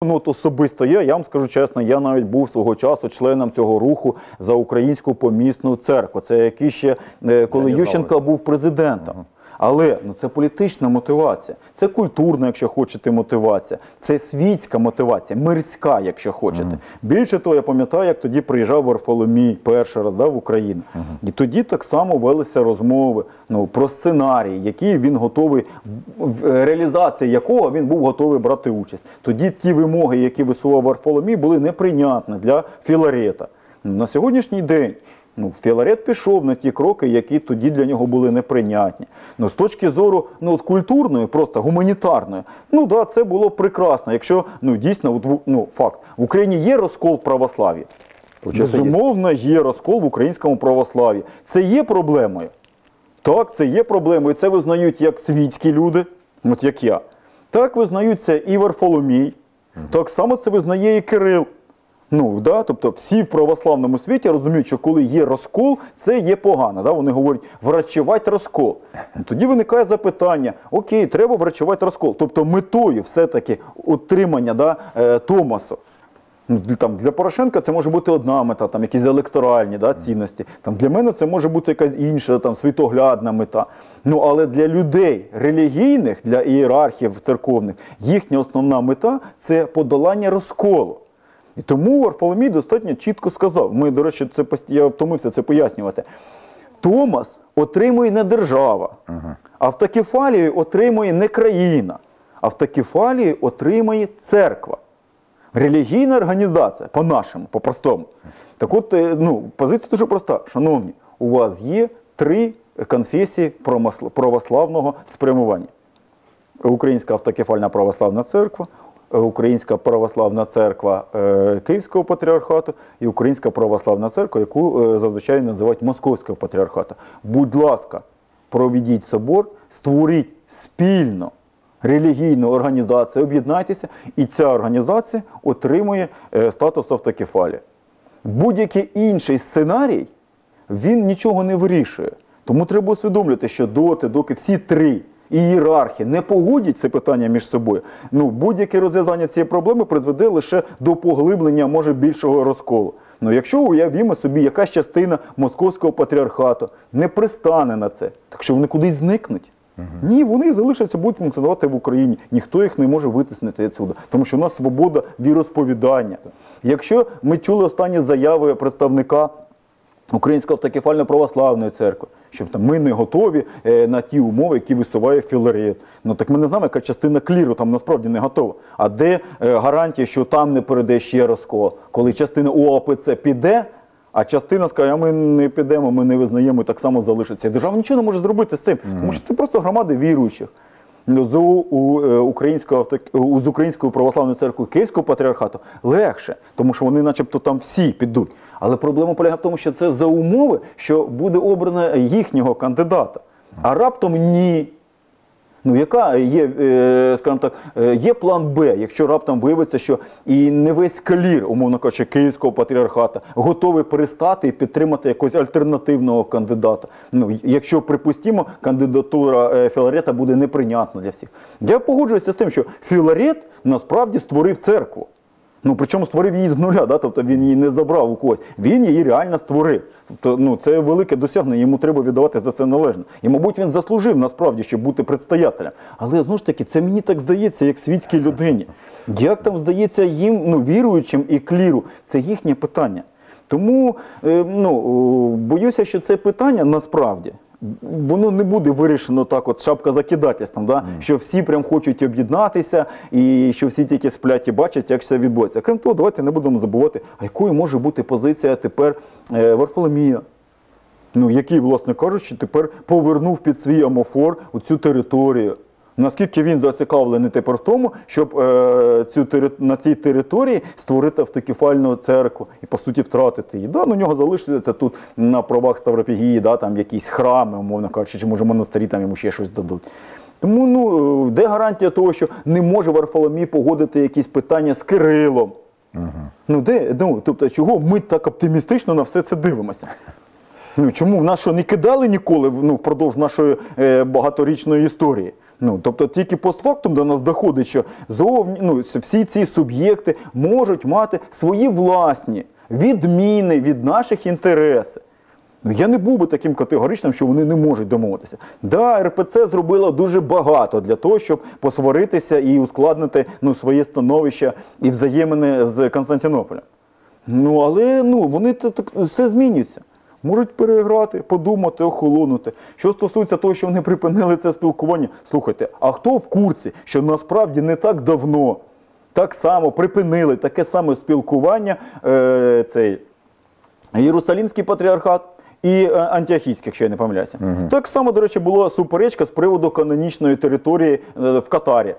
Ну, от особисто я, я вам скажу чесно, я навіть був свого часу членом цього руху за українську помісну церкву. Це який ще е, коли Ющенка був президентом. Але ну це політична мотивація, це культурна, якщо хочете, мотивація, це світська мотивація, мирська, якщо хочете. Більше того, я пам'ятаю, як тоді приїжджав Варфоломій перший раз да, в Україну. І тоді так само велися розмови ну, про сценарій, який він готовий, в реалізації якого він був готовий брати участь. Тоді ті вимоги, які висував Варфоломій, були неприйнятні для Філарета. На сьогоднішній день Ну, Філарет пішов на ті кроки, які тоді для нього були неприйнятні. Ну, з точки зору ну, от культурної, просто гуманітарної, ну да, це було прекрасно. Якщо ну, дійсно, от, ну, факт, в Україні є розкол в є. Безумовно, є розкол в українському православ'ї. Це є проблемою. Так, це є проблемою. Це визнають як світські люди, от як я. Так визнають це і Варфоломій. Так само це визнає і Кирил. Ну, да, тобто всі в православному світі розуміють, що коли є розкол, це є погано. Да? Вони говорять, врачувати розкол. Тоді виникає запитання: окей, треба врачувати розкол. Тобто метою все-таки утримання да, е, Томасу. Ну, там, для Порошенка це може бути одна мета, там якісь електоральні да, цінності. Там, для мене це може бути якась інша там, світоглядна мета. Ну, але для людей релігійних, для ієрархів церковних, їхня основна мета це подолання розколу. І тому Варфоломій достатньо чітко сказав. Ми, до речі, це я втомився це пояснювати. Томас отримує не держава, автокефалію отримує не країна, автокефалію отримує церква. Релігійна організація, по-нашому, по-простому. Так от, е, ну, позиція дуже проста. Шановні, у вас є три конфесії православного спрямування. Українська автокефальна православна церква, Українська православна церква е, Київського патріархату і Українська православна церква, яку е, зазвичай називають Московського патріархату. Будь ласка, проведіть собор, створіть спільно релігійну організацію, об'єднайтеся, і ця організація отримує е, статус автокефалії. Будь-який інший сценарій він нічого не вирішує. Тому треба усвідомлювати, що доти, доки всі три ієрархи не погодять це питання між собою, ну будь-яке розв'язання цієї проблеми призведе лише до поглиблення, може більшого розколу. Ну, якщо уявімо собі, якась частина московського патріархату не пристане на це, так що вони кудись зникнуть. Ні, вони залишаться, будуть функціонувати в Україні. Ніхто їх не може витиснити відсюди, тому що у нас свобода віросповідання. Якщо ми чули останні заяви представника Української автокефальної православної церкви, що там ми не готові е, на ті умови, які висуває Філарет. Ну так ми не знаємо, яка частина кліру там насправді не готова. А де е, гарантія, що там не перейде ще розкол? Коли частина УАПЦ піде, а частина скаже, а ми не підемо, ми не визнаємо, і так само залишиться. І держава нічого не може зробити з цим, тому що це просто громади віруючих. З, е, українського у- з Українською православною церквою Київського патріархату легше, тому що вони начебто там всі підуть. Але проблема полягає в тому, що це за умови, що буде обрано їхнього кандидата. А раптом ні. Ну, яка є, е, скажімо так, е, є план Б, якщо раптом виявиться, що і не весь калір, умовно кажучи, Київського патріархата готовий перестати і підтримати якогось альтернативного кандидата. Ну, якщо припустимо, кандидатура е, Філарета буде неприйнятна для всіх. Я погоджуюся з тим, що Філарет насправді створив церкву. Ну, причому створив її з нуля, да? тобто він її не забрав у когось. Він її реально створив. Тобто, ну, це велике досягнення, йому треба віддавати за це належно. І, мабуть, він заслужив насправді, щоб бути предстоятелем. Але знову ж таки, це мені так здається, як світській людині. Як там здається їм, ну, віруючим і кліру, це їхнє питання. Тому е, ну, боюся, що це питання насправді. Воно не буде вирішено так, от шапка закидательством, да? що всі прям хочуть об'єднатися, і що всі тільки сплять і бачать, як це відбувається. Крім того, давайте не будемо забувати, а якою може бути позиція тепер е, Варфоломія, ну, який, власне кажучи, тепер повернув під свій амофор у цю територію. Наскільки він зацікавлений тепер в тому, щоб е, цю на цій території створити автокефальну церкву і по суті втратити її. Да, ну, у нього залишиться тут на правах Ставропігії, да, там якісь храми, умовно кажучи, чи може монастирі там йому ще щось дадуть. Тому ну, де гарантія того, що не може Варфоломій погодити якісь питання з Кирилом? Ну де? Ну, тобто, чого ми так оптимістично на все це дивимося? Ну чому в нас що не кидали ніколи ну, впродовж нашої е, багаторічної історії? Ну, тобто тільки постфактум до нас доходить, що зовні, ну, всі ці суб'єкти можуть мати свої власні відміни від наших інтересів. Ну, я не був би таким категоричним, що вони не можуть домовитися. Да, РПЦ зробила дуже багато для того, щоб посваритися і ускладнити ну, своє становище і взаємини з Константинополем. Ну, але ну, вони так все змінюється. Можуть переграти, подумати, охолонути. Що стосується того, що вони припинили це спілкування, слухайте, а хто в курсі, що насправді не так давно так само припинили таке саме спілкування е, цей Єрусалімський патріархат і е, Антіохійський, якщо я не помиляюся. Так само, до речі, була суперечка з приводу канонічної території е, в Катарі.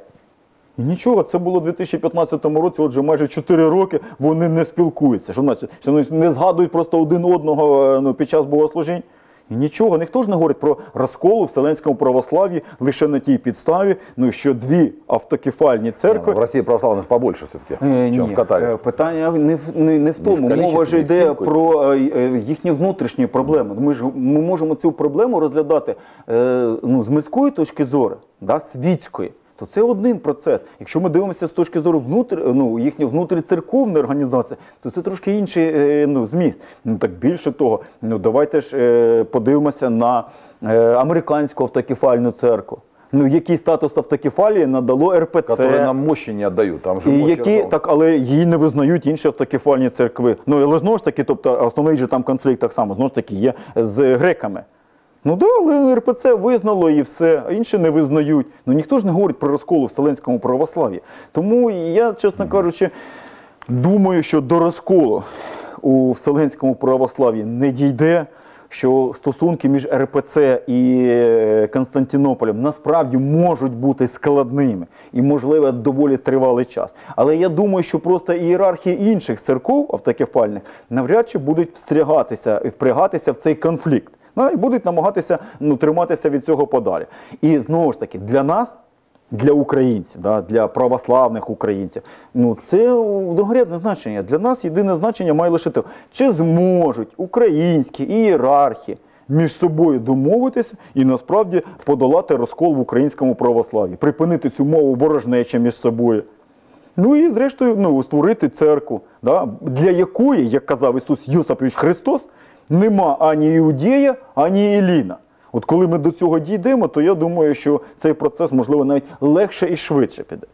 І нічого, це було у 2015 році, отже, майже 4 роки вони не спілкуються. Що значить? Що не згадують просто один одного е, ну, під час богослужінь? І нічого, ніхто ж не говорить про розкол у Вселенському православ'ї лише на тій підставі, ну, що дві автокефальні Не, церкви. ну, в России православных побольше все-таки, Е, ні, в Катаре. е, Питання не в не, не в тому. количестві, Мова ж йде про е, е, їхні внутрішні проблеми. Ми ж ми можемо цю проблему розглядати е, ну, з мирської точки зору, да, світської. То це один процес. Якщо ми дивимося з точки зору внутр, ну, їхньої внутріцерковної організації, то це трошки інший е, ну, зміст. Ну так більше того, ну давайте ж е, подивимося на е, американську автокефальну церкву. Ну, який статус автокефалії надало РПЦ. Которые нам мощи не отдают. Там же І які так, але її не визнають інші автокефальні церкви. Ну але знову ж таки, тобто основний же там конфлікт так само знову ж таки є з греками. Ну да, але РПЦ визнало і все, а інші не визнають. Ну ніхто ж не говорить про розкол у Вселенському православ'ї. Тому я, чесно кажучи, думаю, що до розколу у Вселенському православ'ї не дійде. Що стосунки між РПЦ і е, Константинополем насправді можуть бути складними і, можливо, доволі тривалий час. Але я думаю, що просто ієрархії інших церков автокефальних навряд чи будуть встрягатися і впрягатися в цей конфлікт. І будуть намагатися ну, триматися від цього подалі. І знову ж таки, для нас для українців, да, для православних українців. Ну це другорядне значення. Для нас єдине значення має лише те, чи зможуть українські ієрархи між собою домовитися і насправді подолати розкол в українському православ'ї, припинити цю мову ворожнечі між собою. Ну і зрештою ну, створити церкву, да, для якої, як казав Ісус Йосипович Христос, нема ані іудея, ані Еліна. От коли ми до цього дійдемо, то я думаю, що цей процес можливо навіть легше і швидше піде.